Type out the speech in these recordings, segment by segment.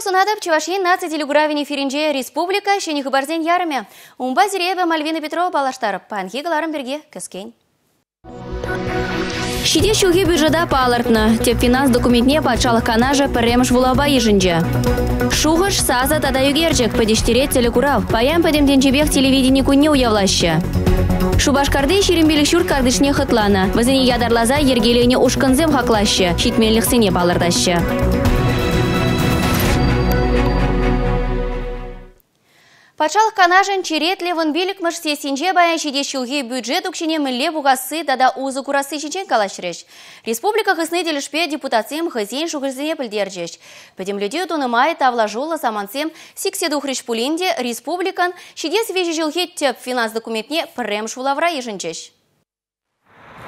Сунадып Чувашин наци телегуравини феринже республика шені хыбарзен ярыме. Умба зиребе Мальвина Петрова балаштарып, панхигаларым берге кіскен. Шиде шуге бюджета палыртны. Теп финанс документне патшалық канажа пірремш вулаба ежінже. Шуғыш саза тада югерчек падештере телекурав. Паян падемденчебек телевидение күнне уявлаще. Шубашкарды шерембелік шүр кардышне хытлана. Вазыне ядарлаза ергелене ушкынзем хаклаще. Шитменлік сене палырдаще. Пачалық канажын черетле вон билікміш сесенже баян шеде шылғы бюджет үкшене мүлле бұғасы дада ұзы курасы шечен калашырыш. Республика хысны делішпе депутациям хызен шуғырзіне білдержеш. Пәдемледе тунымай тавла жолы замансем сикседу хрыш пулинде республикан шеде свежі жылғы теп финанс документне піррем шулавра ежінчеш.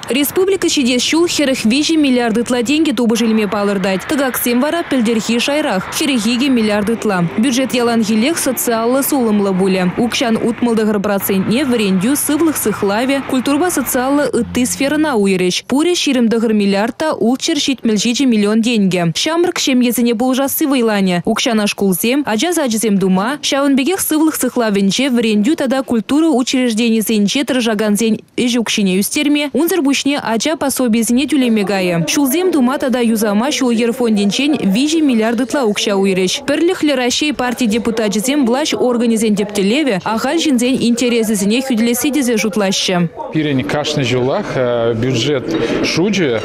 Республика шидес шул херых вижи миллиарды тла деньги тубы жилме палырдать. Тагаксем вара пельдерхи шайрах. Херехиге миллиарды тла. Бюджет ялан хилех социаллы сулымлы буле. Укшан утмылдығыр процентне врендю сывлых сыхлаве культурба социаллы ытты сферына уйреш. Пуре ширимдығыр миллиардта улчер шитмельжичи миллион деньги. Шамрк шемьезіне булжасы вайлане. Укшана шкулзем, ажаз ажызем дума, шаунбегех сывлых сыхлавенче врендю тада культура учреждений сенче тражагансен ежукшине юстерме, пушне ача пособиесіне тюлемегайы. Шулзем думата да юзама шул ерфонденчен вижи миллиардытла укша уйреш. Пірліхлі Рашей партий депутатчызем блаш организен дептелеве, ахал жинзен интересесіне хүделесі дезе жутлашы. Пирень кашны жулах э, бюджет шуджи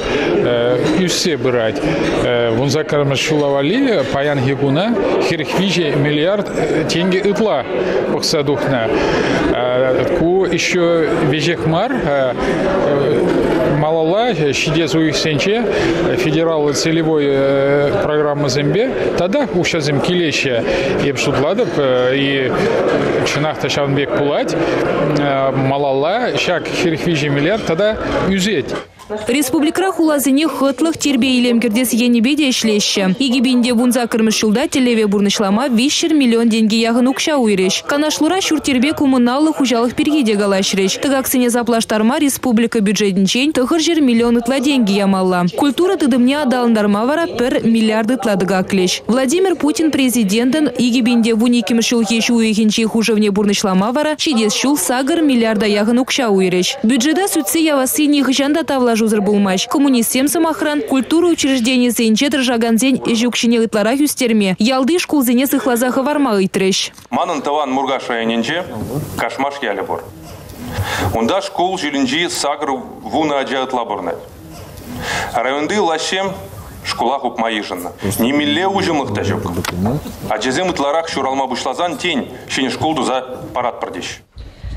и э, все брать. Э, вон закарма шулавали паян гигуна хирхвижи миллиард тенге ытла пахсадухна. Ку еще вежехмар малала шидез уйсенче федерал целевой э, программы зембе тогда ушазым килеще епшутладып э, и чинахта шавнбек пулать э, малала шак хирхвижи миллиард тогда юзеть Республикра хулазыне хытлых тербе илемкердес енебеде ишлеші. Игибинде вунза кырмыш жылда телеве бурнышлама 5 миллион деньги яғын укша уйреш. Канашлура шуртербе коммуналлы хужалық пергеде галашреш. Тыгаксыне заплаштарма республика бюджетінчен тұғыр жер миллион ытла деньги ямалла. Культура тыдымне адалындарма вара пір миллиард ытла клеш. Владимир Путин президентін игибинде вуниким шул хешу уйхинчи хужевне бурнышлама вара чидес шул сагыр миллиарда яғын укша уйреш. Бюджета сүтсе явасы нихыжанда тавла жузыр булмаш. Коммунистем самохран культура учреждений зенче жаганзен ежукшине ытлара юстерме. Ялды шкулзене сыхлазаха варма ытреш. Манын таван мургаш районенче кашмаш яле бор. Онда школ жилинжи сагр вуна аджаатла борнет. Районды лашем школа хупма ежынна. Немелле ужымлық та жоқ. Аджезем ытларах шуралма бушлазан тень, шене школду за парад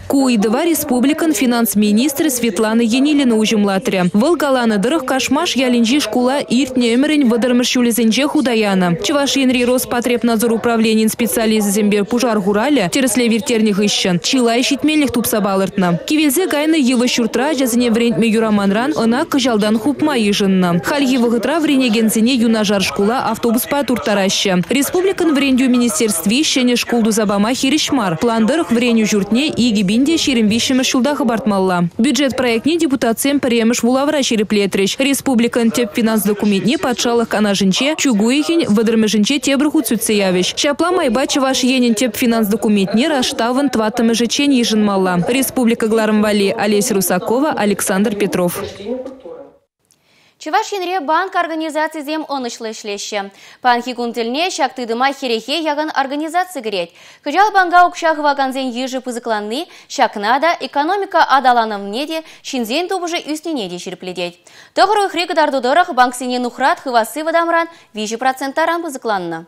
Куидова республикан финанс-министр Светлана Енилина ужимлатря. Волгалана дырых кашмаш ялинжи шкула иртне өмірін выдырмышулезенже худаяна. Чевашинри Роспотребнадзор управлениен специалист зембер пужар гураля тересле вертерних ищен. Чилай щитмелих тупсабалыртна. Кивезе гайны йывы шуртра жазыне врентме юраманран ына кыжалдан хупма ежынна. Хальги вғытра юнажар шкула автобус па туртараща. Республикан врендю министерстве щене шкулду забама хиришмар. Пландырых вреню журтне и гибин Инде шерембишімі шулдағы бартмалла. Бюджет проектне депутациям премеш вулавра шереплетреш. Республикан теп финанс документне патшалық кана жінче, чугуихин выдырмы жінче тебрху цуцеявиш. Шапла майбачы ваш енен теп финанс документне раштавын тватымы жечен ежінмалла. Республика Гларымвали, Олесь Русакова, Александр Петров. Чувашинре банк организации зем онышлы шлеще. Панхи кунтельне шактыдыма херехе яган организация греть. Кыжал банга укшах ваганзен ежи пызыкланны, шакнада экономика адаланымнеде, шинзен тубыжы үстінеде шерпледеть. Тоғыры хрикадар банк сене нухрат хывасы вадамран 20 проценттаран пызыкланны.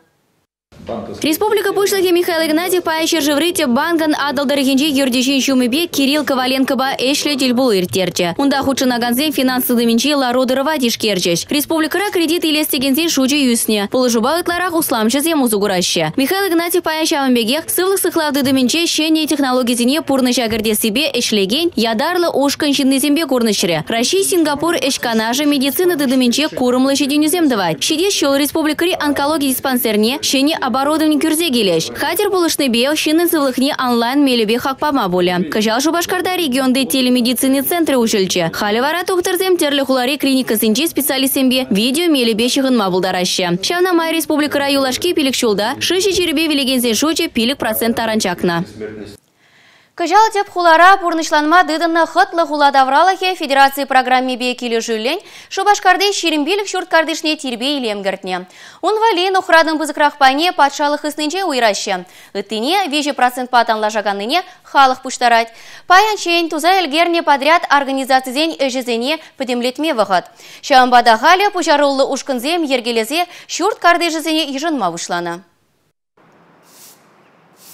Республика Пушлахи Михаил Игнатьев паящер живрите банкан адалдарыхинчи юрдишин шумыбе Кирилл Коваленко ба эшле тельбул иртерче. Унда худшына ганзен финансы дыминчи лародырова тишкерчеш. Республикара кредит илестегензен шучи юсне. Полыжуба ытларах усламчы зему зугураще. Михаил Игнатьев паяща амбегех сывлых сыхлады дыминче щене технологии зине пурны шагырде себе эшлеген ядарлы ошкан шинны зембе курнышре. Россия, Сингапур эшканажа медицина дыминче курымлы шеденюзем давать. Шеде шел республикари онкологии диспансерне щене об оборудование кюрзе келеш. Хатер булышны бе сывлыхни онлайн мелебе хакпама боле. Кыжал Шубашкарда регионды телемедицины центры ушылчы. Халі вара тухтырзем терлі хулари клиника синчи специалистембе видео мелебе шығынма булдарашы. Шавна май республика раюлашки пилік шулда, шиші черебе велегенсен шучы пилік процент таранчакна. Кыжал теп хулара пурнышланма дыдынна хытлы хула давралахе федерации программе бе келі шубашкарды шерембелік шурт кардышне тирбе илем гертне. Он вален ухрадын бызыкрах пане патшалық уйраще. Ыттыне вежі процент патанла жаганныне халық пуштарать. Паян чейн туза элгерне подряд организациязен эжезене подемлетме вғыт. Шамбада халі пужарулы ушкынзем ергелезе шурт кардышызене ежынма вышлана.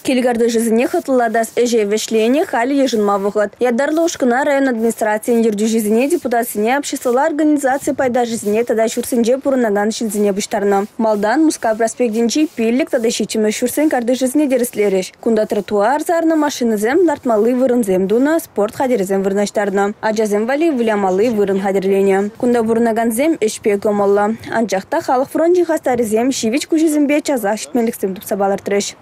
Келгарды жизіне хытыладас эже вешлене хали ежынма вғыт. Ядарлы ушкына район администрациян ерді жизіне депутатсыне обществола организация пайда жизіне тада шурсенже пурынаган шилзіне бұштарны. Малдан Муска проспектінчи пиллик тада шичімі шурсен карды жизіне деріслереш. Кунда тротуар зарны машинызем лартмалы вырынзем дуна спорт хадерзем вырнаштарны. Аджазем вали вылямалы вырын хадерлене. Кунда бурнаган зем эшпе комалла. Анчақта халық фронт жихастарызем шивич кужизембе чаза шитмеліксем тупсабалар трэш.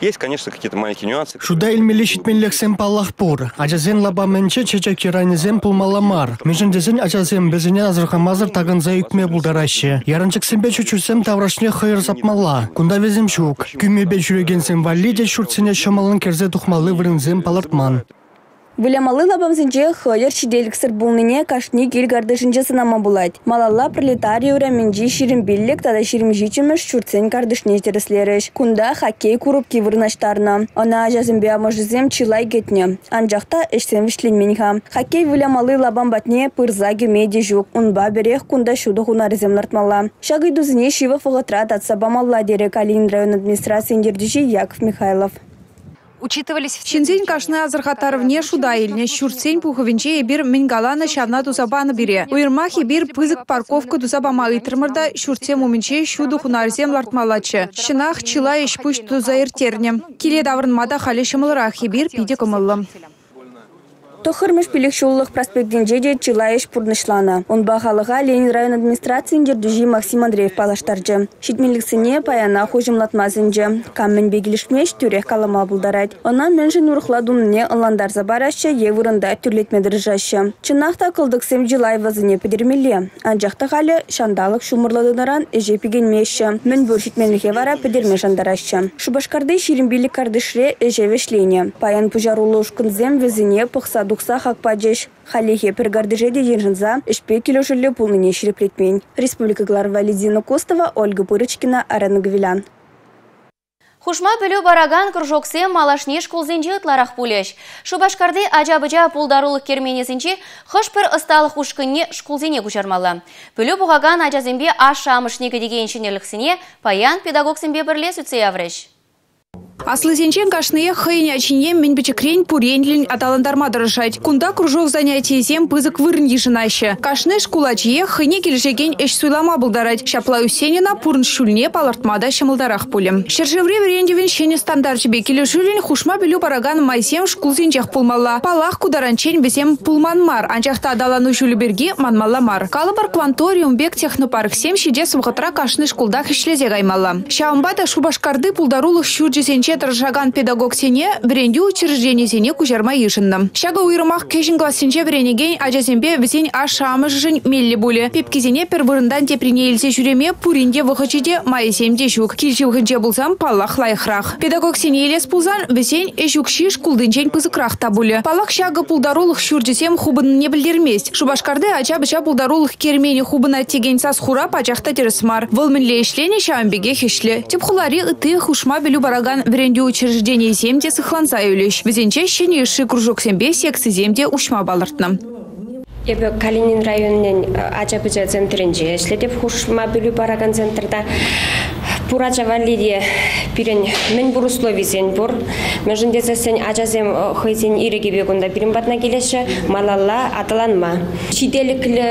Есть, конечно, какие-то маленькие нюансы. Шуда илмели шитменлексем паллах пур. Ажазен лаба менче чечек киранезем пулмаламар. Межендезен ажазен безене азырхамазыр тагынза үкме булдараще. Яранчыксембе чучусем таврашне хайыр запмала. Кунда везем шук. Күмебе жүрегенсем валиде шуртсене шамалын керзе тухмалы вырынзем палартман. Вылямалы лабамсынче хыйыр шиделіксір бұлныне кашни гильгарды жынчы сынама булать. Малалла пролетарий ураменжи ширимбиллик тада ширимжи чымыш чурцен кардышне тереслереш. Кунда хоккей курупки вырнаштарна. Она ажазымбе амажызем чилай кетне. Анжақта эшсен вишленменха. Хоккей вылямалы лабам батне пырза гюмеде жук. Унба берех кунда шуды хунарызем лартмалла. Шагы дузыне шива фығытрат атса бамалла дере Калинин район администрациян Яков Михайлов. Учитывались Чинзень кашны азырхатарывне шуда илне шурсень пуховинче бир мингалана шавна тузабаны бире. Уйрмахи бир пызык парковка тузабама ыйтырмырда шурсе муминче шуду хунарзем лартмалачы. Шынах чила ешпуш тузайыртерне. Киле даврынмада халі шымылрахи бир пиде кымыллым. Тохырмыш пилік шуллық проспектінже де чилайыш пурнышлана. Он бағалыға Ленин район администрациян дердужи Максим Андреев палаштаржы. Шитмеліксіне паяна хожымлатмазынжы. Каммен бегілішмеш түрек калама бұлдарад. Онан меншін урықладуныне ыландар забарашы евырында түрлетмедіржашы. Чынақта кылдықсем жилай вазыне педермеле. Анжақта қалы шандалық шумырладынаран эже пегенмеші. Мен бүр шитменліге вара педерме жандарашы. Шубашкарды ширинбилік кардышре эже вешлене. Паян пужарулы ушкынзем везіне пықса дукса хакпаджеш. Халихе пергардыже де ержинза, ішпе келешілі пулныне. Республика Гларва Лидина Костова, Ольга Пырочкина, Арена Гавилян. Хушма пөлі бараган күржоксе малашне школзенче ытларақ пулеш. Шубашкарды ажабыжа пулдарулық керменесінче хыш бір ысталық ушкынне школзене күшармалы. Пөлі бұғаган ажазембе аш шамышне кедеген шенерліксіне паян педагогсембе бірлес үтсе авреш. Аслы сенчен кашные хыйня чине мен крень пуренлин аталандарма дырышать. Кунда кружок занятий зем пызык вырн ешынаще. Кашны шкулачие хыйне келешеген эш суйлама булдарать. Шапла усенина пурн шульне палартмада шамылдарах пулем. Шершевре верендевен шене стандарт жібе келешулин хушма білу параган майсем шкул зенчех пулмалла. Палах кударанчен бізем пулман мар. Анчахта адалану манмалла мар. Калыбар кванториум бек технопарк сем шиде сумғытра кашны шкулдах ишлезе гаймалла. Шаумбада шубашкарды пулдарулых шурджесенче жаган педагог сене бренди учреждение сене кужарма ишынным. Шага уйрымах кешін классенче бренеген ажазембе візен ашамы мелли буле. Пепкизене пер бұрындан теприне елсе жүреме пуринде вғычеде майсемде жүк. Килчі вғынче булсам паллах лайхрах. Педагог сене елес пулзан візен эшукши шкулдынчен пызыкрах табуле. Палах шага пулдарулых шуржесем хубын не білдермес. Шубашкарды ача быча пулдарулых кермени хубына теген сас хура пачахта тересмар. Вылмінле ішлене шамбеге хешле. Тепхулари ыты хушма білу бараган бренди учреждение земде сыхланса юлеш. Везенче шенеші кружок сембе сексы земде ушма балыртны. Эбі Калинин районының Ачабыжа центрінде эшлетіп хушма бүлі бараган центрда Пуража валиде пирен мен бур условизен бур. Межен дезесен ажазем хойзен иреге бегунда пирен батна келеші малалла аталанма. Шиделіклі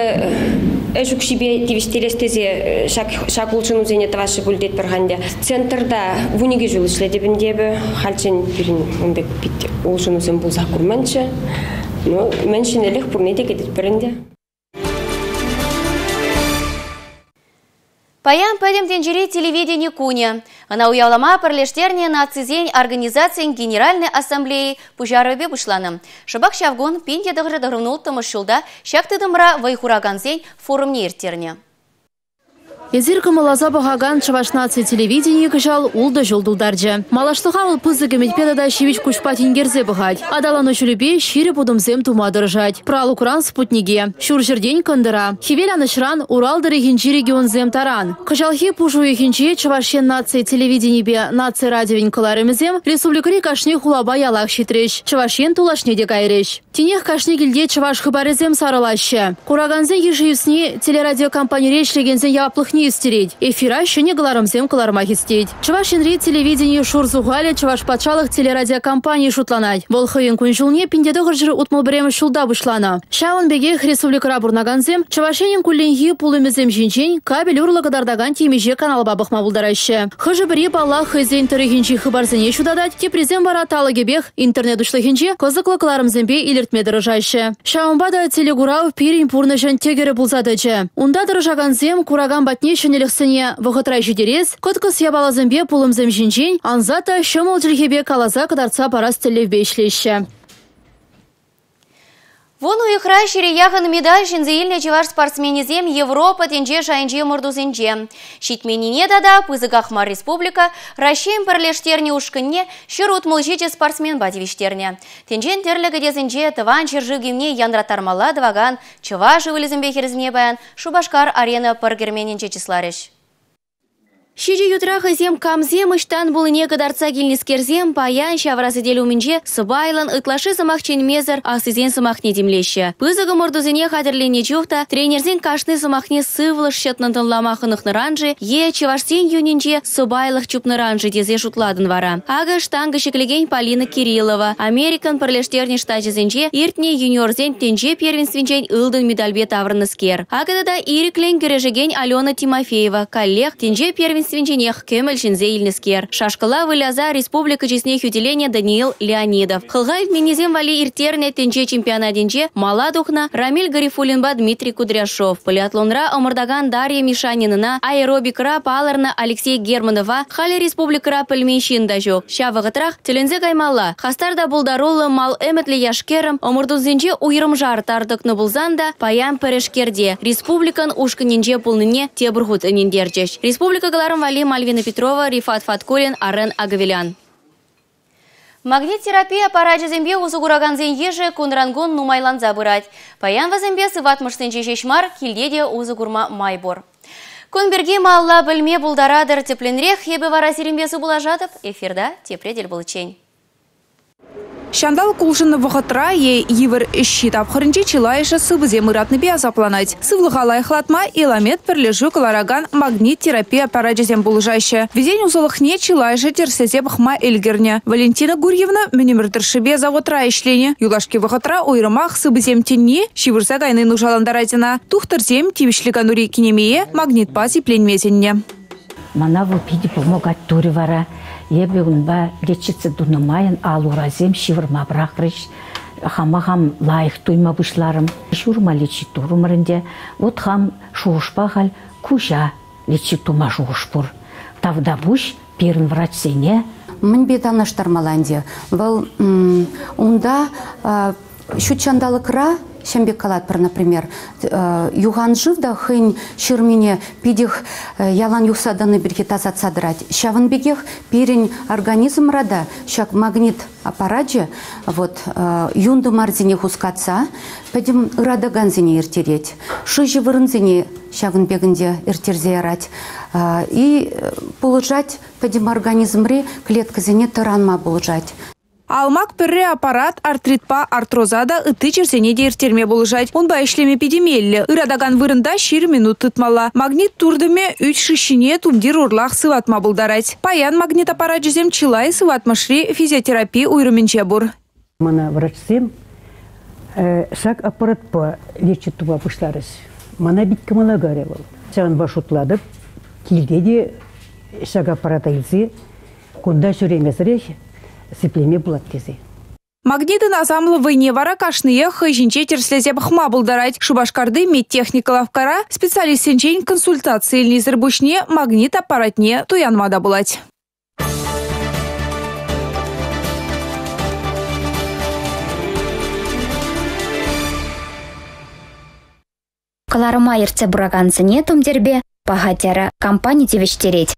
Эжук шибе тивиштелестезе шак улшыну зене тавашы бүлдет барғанда. Центрда вуниге жыл ішледебіндебі халчен пирен онбек бит улшыну зен бұлзақ күрманчы. Ну, мен шинелих пурнете кетет бірінде. Паян пәдем тенжере телевидение куня. Она уявлама парлештерне нацизень организациян Генеральной Ассамблеи пужарыбе бушланы. Шабак шавгон пинде дығыры дығырынул тымышшылда шактыдымра вайхураганзень форум. Эзир кымылаза бағаган Чавашнаци телевидение кыжал улды жолдулдаржы. Малашлыға ол пызы геметпедада шевич кушпа тенгерзе бұғад. Адаланы шүліпе шире будымзем тумадыржать. Прал Укран спутниге. Шур жерден кындыра. Хивел анышран Уралдыры хинчи регионзем таран. Кыжалхи пужу хинчи Чавашен наци телевидение бе наци радиовин кыларымызем республикари кашне хулаба ялах шитреш. Чавашен тулашне де кайреш. Тенех кашне гилде Чаваш хыбарызем сарылаще. Кураганзе телерадиокомпания истерить. Эфира шыне галарымсем каларма хистеть. Чуваш инри телевидение шур зугали чуваш патшалых телерадиокомпании хыйын күнжулне пиндеді ғыржыры утмал біремі шулда бұшлана. Шауын бегех республикара бурнаганзем, чувашенен кулленхи пулымызем жинчен кабель урлагадардаган темеже канал бабық мабылдарайшы. Хыжы бірі бала хызен түрігінші хыбарзене шудадать, тепрезем бара талагебех интернет ушлыхінче кызыклы каларымзембе илертме дырыжайшы. Шауынбада телегурав пирин пурны жан тегері бұлзадычы. Унда дырыжаганзем кураган батне шенеліқсіне вғытрай жидерес, көткіс ябалазымбе пулымзым жинжен, анзата шымыл калаза кадарца парас тілевбе ішлеші. Вон уйхра шире яғын медаль жинзейлне чеваш спортсменізем Европа тенже шайынже мұрдузынже. Шитменине дада Пызыгахмар Республика Рашен пірлештерне ушкынне шырут мұлжече спортсмен бадивиштерне. Тенжен терлігі дезінже тыван янра тармала дваган чеваш баян Шубашкар арена пыргерменінче числарыш. Шири ютрахы зем камзем иштан булыне кадарца керзем паян шавразы делюмінже сыбайлан ытлашы сымақчен мезір асызен сымақне демлеші. Пызығы мұрдызыне тренерзен кашны сымақне сывлыш шетнын тынламақынық ныранжы, е чевашсен юнинже сыбайлық чупныранжы дезе шутладын вара. Ага штанга шеклеген Полина Кириллова, Американ пірлештерне штажызенже иртне юниорзен тенже первенственчен ылдын медальбе таврыныскер. Агада ириклен кережеген Алена Тимофеева, коллег тенже первенствен свинченех кемел шинзе. Шашкала выляза республика честнех уделения Даниил Леонидов. Хылгай минизем вали иртерне тенче чемпионатинче Маладухна Рамиль Гарифулинба Дмитрий Кудряшов. Полиатлонра омырдаган Дарья Мишанинына аэробикра паларна Алексей Германова хали республикара пельменщин дажок. Шавығытрах телензе каймалла. Хастарда булдарулы мал эметлі яшкерым омырдузинче уйрым жар тардыкны булзанда паян перешкерде. Республикан ушканинче пулныне тебургут инендерчеш. Республика галарым вали Мальвина Петрова, Рифат Фаткулин, Арен Агавелян. Магнит-терапия параджызембе узугураганзен ежі кунрангон нумайлан забырать. Паян вазембе сыватмыштенче шешмар килдеде узугурма майбор. Көнберге малла білме бұлдарадыр тепленрех ебі вара бұлажатып, эфирда тепредель бұлычень. Шандал кулшыны вғытра е евір іші тапқырынче чилайшы сывызе мұратны бе азапланать. Сывлыға лайықлатма иламет пірлежу калараган магнит терапия параджезем бұлжайшы. Везен не чилайшы терсезе бұқма элгерне. Валентина Гурьевна мүнемірдіршібе заводра ішлене. Юлашки вғытра ойрымақ сывызем тенне шивырса гайны нужаландарадина. Тухтырзем тивішліға нури кинемее магнит пази пленмезенне. Мана вупиди помогать вара ебе унба лечиться дунамайын алуразем шивырма брахрыш хама хам лайық туйма бұшларым. Шурма лечи турумырынде, вот хам шуышпа хал кужа лечи тума шуышпур. Тавда буш пирн врач сене. Мін бет анаштармаланде. Бұл унда шучандалықра Шембек калат пір, например, э, юған да хын шырмине пидих э, ялан юсаданы бірге тазат садырать. Шавын бегех организм рада, шак магнит аппараджи, вот, э, юнды марзине хускатса, пәдім ганзине иртереть. Шыжы вырынзине шавын бегінде иртерзе ярать. И получать пәдім организмре клетказине таранма получать. Алмак пірре аппарат артритпа артрозада ыты черсене дертерме болжать. Он ба ишлеме педемелле. Ырадаган вырында шир минут тытмала. Магнит турдыме үч шишине тумдир урлах сыватма болдарать. Паян магнит аппарат жезем чилай сыватмашри физиотерапия уйрыменче бур. Мана врачсем э, шаг аппарат по лечит туба пуштарыс. Мана бит камала гаревал. Сән башутладып, килде де шаг аппарата илсе, кунда сеплеме болады тезе Магнитин азамлы невара кашные хыжинче терслезе бахма булдарать. Шубашкарды медтехника лавкара специалист сенчень консультации лизер бушне магнит аппаратне туянмада булать. Каларма ерце бұраған зіне тұмдербе, пағатері компания девештерет.